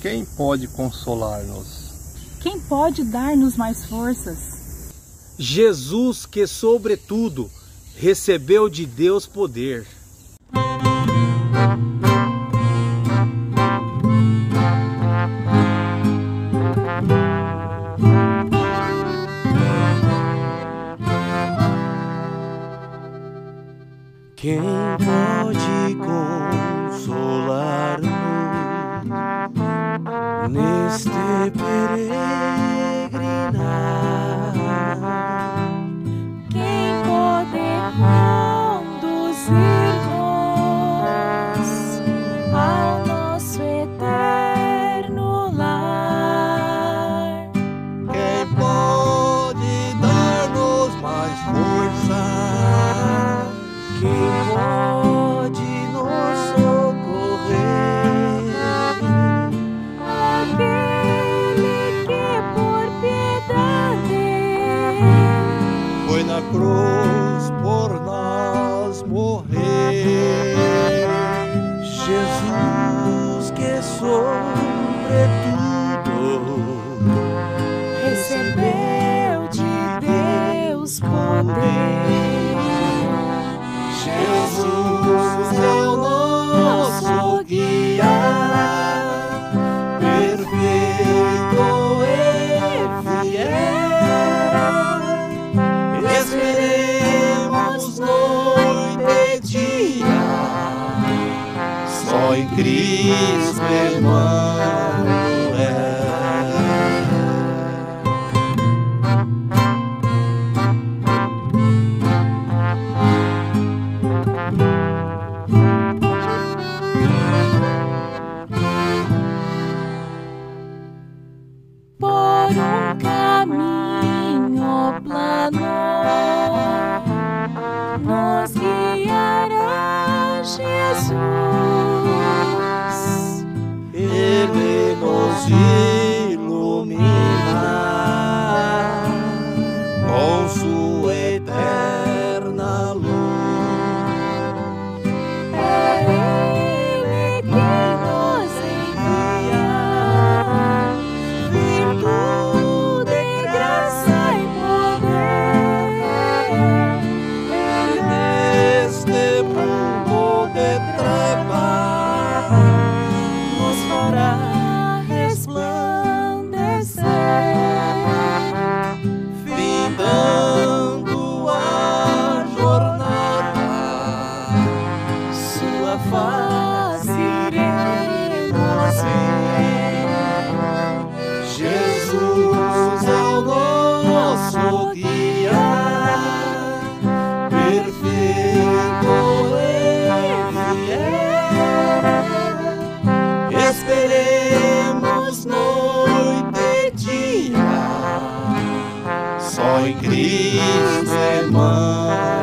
Quem pode consolar-nos? Quem pode dar-nos mais forças? Jesus, que sobretudo recebeu de Deus poder. Quem pode Neste pere cruz por nós morrer. Jesus, que sobretudo recebeu de Deus poder. Só em Cristo, Emmanuel. por nos guiará Jesus. Ele Ver. Jesus é o nosso guia, perfeito e fiel. Esperemos noite e dia, só em Cristo Emmanuel.